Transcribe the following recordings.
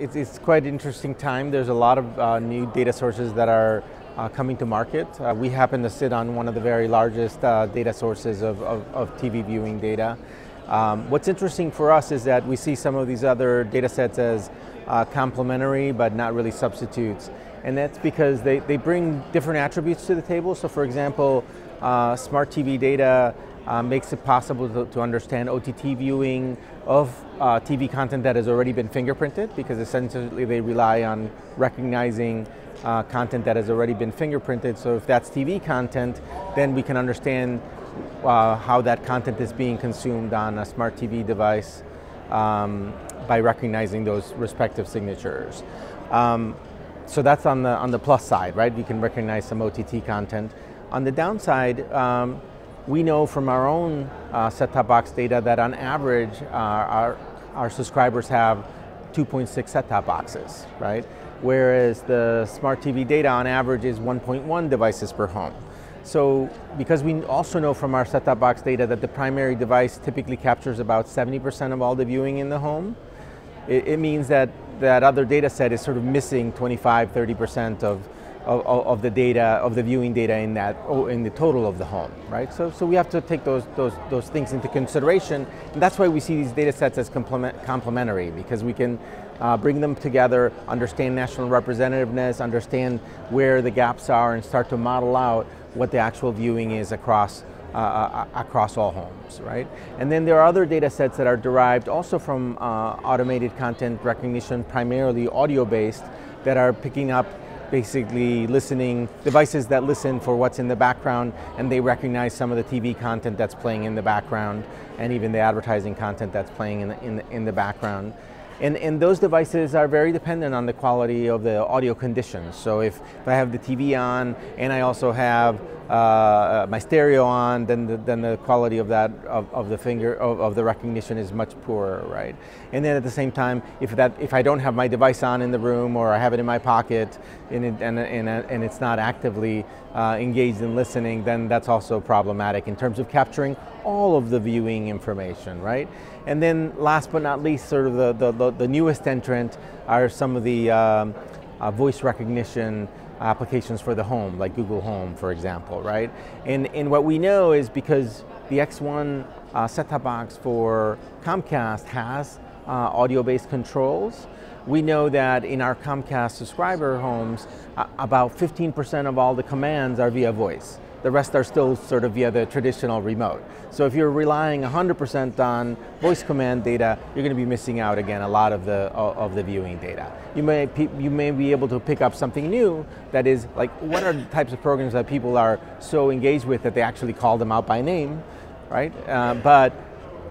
It's, it's quite an interesting time. There's a lot of uh, new data sources that are uh, coming to market. Uh, we happen to sit on one of the very largest uh, data sources of, of, of, TV viewing data. Um, what's interesting for us is that we see some of these other data sets as uh, complementary but not really substitutes. And that's because they, they bring different attributes to the table. So for example, uh, smart TV data uh, makes it possible to, to, understand OTT viewing of uh, TV content that has already been fingerprinted because essentially they rely on recognizing uh, content that has already been fingerprinted. So if that's TV content, then we can understand uh, how that content is being consumed on a smart TV device um, by recognizing those respective signatures. Um, so that's on the, on the plus side, right? You can recognize some OTT content. On the downside, um, we know from our own uh, set-top box data that on average, uh, our, our subscribers have 2.6 set-top boxes, right? Whereas the smart TV data on average is 1.1 devices per home. So because we also know from our set-top box data that the primary device typically captures about 70% of all the viewing in the home, it, it means that that other data set is sort of missing 25, 30% of of, of, the data, of the viewing data in that, oh, in the total of the home, right? So, so we have to take those, those, those things into consideration. And that's why we see these data sets as complement, complementary, because we can uh, bring them together, understand national representativeness, understand where the gaps are, and start to model out what the actual viewing is across uh, uh across all homes, right? And then there are other data sets that are derived also from uh, automated content recognition, primarily audio-based, that are picking up basically listening, devices that listen for what's in the background and they recognize some of the TV content that's playing in the background and even the advertising content that's playing in the, in the, in the background. And, and those devices are very dependent on the quality of the audio conditions. So if, if I have the TV on and I also have uh, my stereo on, then the, then the quality of that of, of the finger of, of, the recognition is much poorer, right? And then at the same time, if that if I don't have my device on in the room or I have it in my pocket and it, and, and, and it's not actively uh, engaged in listening, then that's also problematic in terms of capturing all of the viewing information, right? And then last but not least, sort of the, the, the, the newest entrant are some of the um, uh, voice recognition applications for the home, like Google Home, for example, right? And, and what we know is because the X1 uh, set-top box for Comcast has audio-based controls, we know that in our Comcast subscriber homes, uh, about 15% of all the commands are via voice. The rest are still sort of via the traditional remote. So if you're relying 100% on voice command data, you're going to be missing out again a lot of the of the viewing data. You may you may be able to pick up something new that is like what are the types of programs that people are so engaged with that they actually call them out by name, right? Uh, but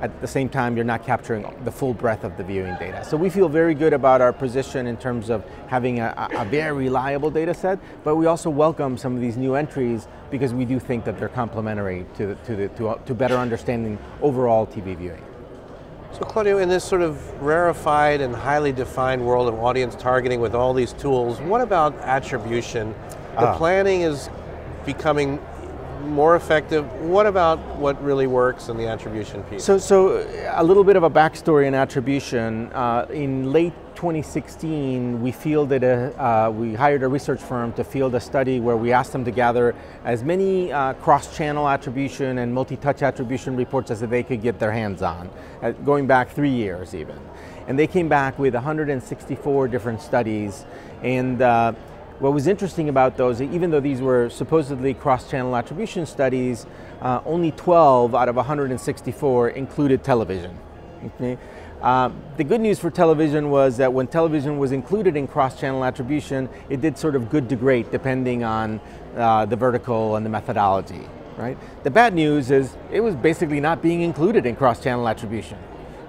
at the same time, you're not capturing the full breadth of the viewing data. So we feel very good about our position in terms of having a, a, very reliable data set, but we also welcome some of these new entries because we do think that they're complementary to, to, the, to, to better understanding overall TV viewing. So Claudio, in this sort of rarefied and highly defined world of audience targeting with all these tools, what about attribution? The ah. planning is becoming more effective. What about what really works in the attribution piece? So, so a little bit of a backstory in attribution. Uh, in late 2016, we fielded a, uh, we hired a research firm to field a study where we asked them to gather as many uh, cross-channel attribution and multi-touch attribution reports as they could get their hands on, uh, going back three years even. And they came back with 164 different studies and uh, what was interesting about those, even though these were supposedly cross-channel attribution studies, uh, only 12 out of 164 included television. Okay? Uh, the good news for television was that when television was included in cross-channel attribution, it did sort of good to great depending on uh, the vertical and the methodology, right? The bad news is it was basically not being included in cross-channel attribution,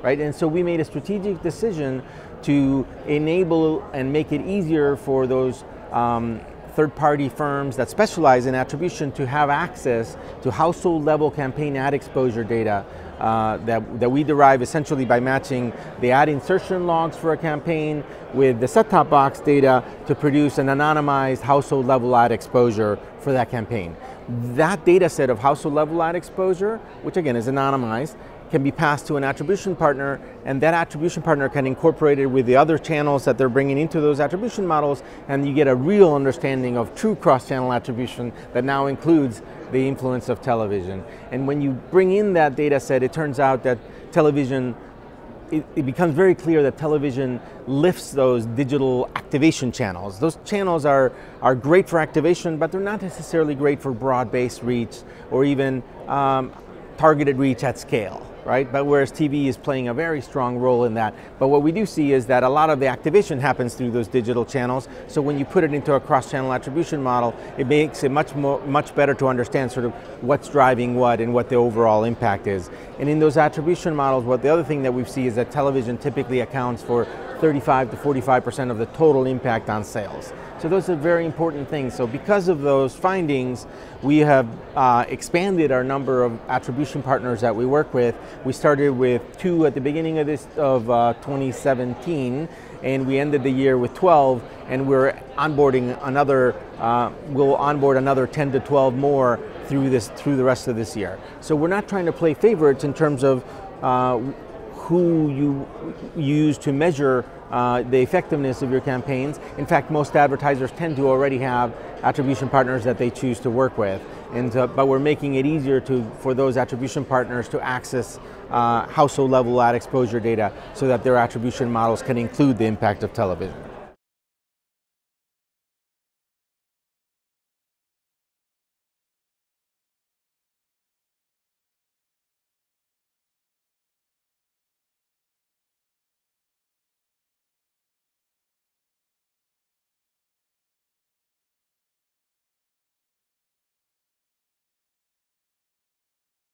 right? And so we made a strategic decision to enable and make it easier for those um, third-party firms that specialize in attribution to have access to household level campaign ad exposure data uh, that, that we derive essentially by matching the ad insertion logs for a campaign with the set-top box data to produce an anonymized household level ad exposure for that campaign. That data set of household level ad exposure, which again is anonymized, can be passed to an attribution partner, and that attribution partner can incorporate it with the other channels that they're bringing into those attribution models, and you get a real understanding of true cross-channel attribution that now includes the influence of television. And when you bring in that data set, it turns out that television it, it, becomes very clear that television lifts those digital activation channels. Those channels are, are great for activation, but they're not necessarily great for broad-based reach or even um, targeted reach at scale right? But whereas TV is playing a very strong role in that. But what we do see is that a lot of the activation happens through those digital channels. So when you put it into a cross-channel attribution model, it makes it much more, much better to understand sort of what's driving what and what the overall impact is. And in those attribution models, what the other thing that we see is that television typically accounts for 35 to 45% of the total impact on sales. So those are very important things. So because of those findings, we have uh, expanded our number of attribution partners that we work with. We started with two at the beginning of this of uh, 2017, and we ended the year with 12, and we're onboarding another. Uh, we'll onboard another 10 to 12 more through this through the rest of this year. So we're not trying to play favorites in terms of uh, who you use to measure uh, the effectiveness of your campaigns. In fact, most advertisers tend to already have attribution partners that they choose to work with. And, uh, but we're making it easier to, for those attribution partners to access uh, household level ad exposure data so that their attribution models can include the impact of television.